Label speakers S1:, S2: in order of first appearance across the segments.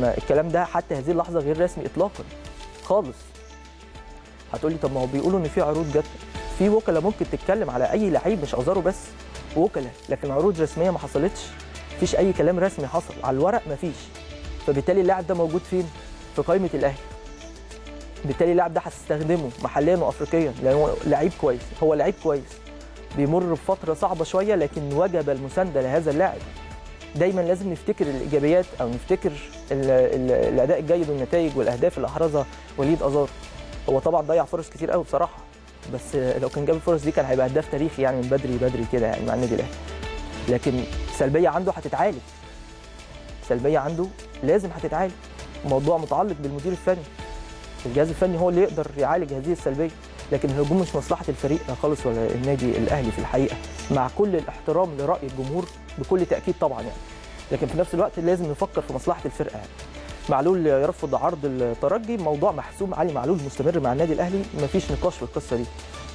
S1: ما الكلام ده حتى هذه اللحظة غير رسمي اطلاقا. خالص. هتقولي طب ما هو بيقولوا إن في عروض جت. في وكلاء ممكن تتكلم على أي لعيب مش ازارو بس. وكلاء لكن عروض رسمية ما حصلتش. مفيش أي كلام رسمي حصل. على الورق مفيش. فبالتالي اللاعب ده موجود فين؟ في قائمة الأهلي. بالتالي اللاعب ده هتستخدمه محليا وافريقيا. لأنه لعيب كويس. هو لعيب كويس. بيمر بفترة صعبة شوية لكن وجب المساندة لهذا اللاعب. دايما لازم نفتكر الإيجابيات أو نفتكر ال ال الأداء الجيد والنتائج والأهداف اللي احرزها وليد آزار. هو طبعا ضيع فرص كتير قوي بصراحة بس لو كان جاب الفرص دي كان هيبقى هداف تاريخي يعني من بدري بدري كده يعني مع النادي الأهلي. لكن سلبية عنده هتتعالج. سلبية عنده لازم هتتعالج. الموضوع متعلق بالمدير الفني. الجهاز الفني هو اللي يقدر يعالج هذه السلبية. لكن الهجوم مش مصلحة الفريق خالص ولا النادي الأهلي في الحقيقة مع كل الاحترام لرأي الجمهور بكل تأكيد طبعا يعني لكن في نفس الوقت لازم نفكر في مصلحة الفرقة يعني. معلول يرفض عرض الترجي موضوع محسوم علي معلول مستمر مع النادي الأهلي مفيش نقاش في القصة دي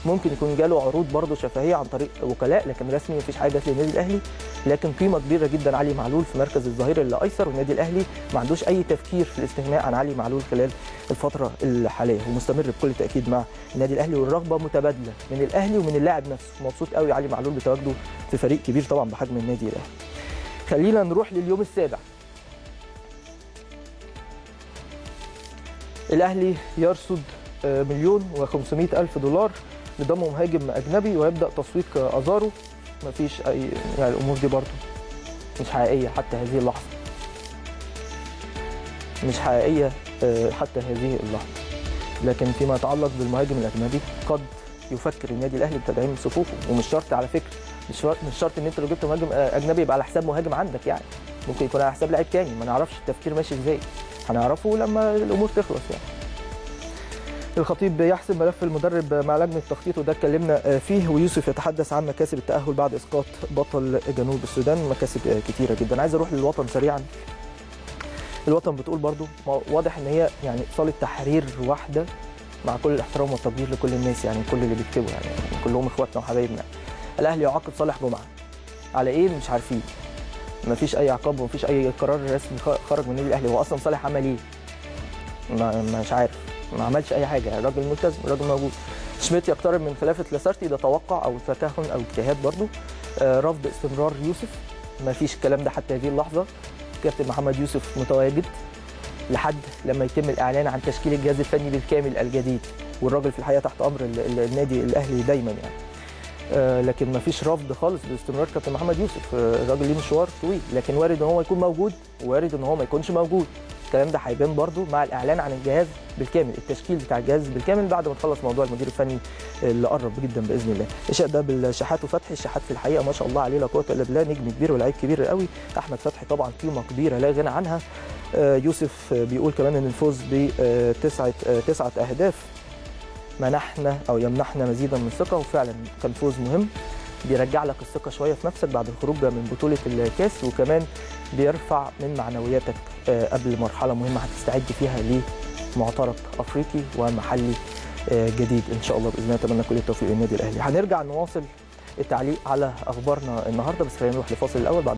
S1: ممكن يكون جاله عروض برضه شفهية عن طريق وكلاء لكن رسمي مفيش حاجة جت للنادي الأهلي. لكن قيمة كبيرة جدا علي معلول في مركز الظهير الايسر والنادي الأهلي ما عندوش أي تفكير في الاستغناء عن علي معلول خلال الفترة الحالية ومستمر بكل تأكيد مع النادي الأهلي. والرغبة متبادلة من الأهلي ومن اللاعب نفسه. مبسوط قوي علي معلول بتواجده في فريق كبير طبعا بحجم النادي الأهلي. خلينا نروح لليوم السابع. الأهلي يرصد مليون و500 ألف دولار لضم مهاجم أجنبي ويبدأ تسويق أزارو. مفيش اي يعني الأمور دي برضو مش حقيقية حتى هذه اللحظة. مش حقيقية حتى هذه اللحظة. لكن فيما يتعلق بالمهاجم الأجنبي قد يفكر النادي الأهلي بتدعيم صفوفه. ومش شرط على فكرة مش شرط مش شرط إن أنت لو جبت مهاجم أجنبي يبقى على حساب مهاجم عندك يعني. ممكن يكون على حساب لعيب تاني. ما نعرفش التفكير ماشي إزاي. هنعرفه لما الأمور تخلص يعني. الخطيب يحسم ملف المدرب مع لجنة التخطيط وده اتكلمنا فيه ويوسف يتحدث عن مكاسب التأهل بعد إسقاط بطل جنوب السودان مكاسب كتيرة جدا. عايز أروح للوطن سريعا. الوطن بتقول برضو واضح إن هي يعني صالة تحرير واحدة مع كل الاحترام والتقدير لكل الناس يعني كل اللي بيكتبوا يعني كلهم إخواتنا وحبايبنا. الأهلي يعاقب صالح جمعة. على إيه؟ مش عارفين. مفيش أي عقاب ومفيش أي قرار رسمي خرج من النادي الأهلي. هو أصلا صالح عمل إيه؟ مش عارف. ما عملش أي حاجة. الراجل ملتزم الراجل موجود. شميت يقترب من خلافة لاسارتي ده توقع أو تكهن أو اجتهاد برضو آه رفض استمرار يوسف. ما فيش الكلام ده حتى هذه اللحظة. كابتن محمد يوسف متواجد لحد لما يتم الإعلان عن تشكيل الجهاز الفني بالكامل الجديد. والراجل في الحقيقة تحت أمر النادي الأهلي دايما يعني. آه لكن ما فيش رفض خالص لاستمرار كابتن محمد يوسف. آه الراجل ليه مشوار طويل لكن وارد إن هو يكون موجود وارد إن هو ما يكونش موجود. الكلام ده هيبان برده مع الإعلان عن الجهاز بالكامل التشكيل بتاع الجهاز بالكامل بعد ما تخلص موضوع المدير الفني اللي قرب جدا بإذن الله. الشيء ده بالشحات وفتحي الشحات في الحقيقة ما شاء الله عليه لا قوة إلا بالله نجم كبير ولاعيب كبير قوي. أحمد فتحي طبعا قيمة كبيرة لا غنى عنها. يوسف بيقول كمان إن الفوز بتسعة تسعة أهداف منحنا أو يمنحنا مزيدا من الثقه وفعلا كان فوز مهم. بيرجع لك الثقة شوية في نفسك بعد الخروج من بطولة الكاس وكمان بيرفع من معنوياتك قبل مرحلة مهمة هتستعد فيها لمعترك أفريقي ومحلي جديد إن شاء الله بإذن الله. أتمنى كل التوفيق للنادي الأهلي. هنرجع نواصل التعليق على أخبارنا النهارده بس خلينا نروح لفاصل الأول. بعد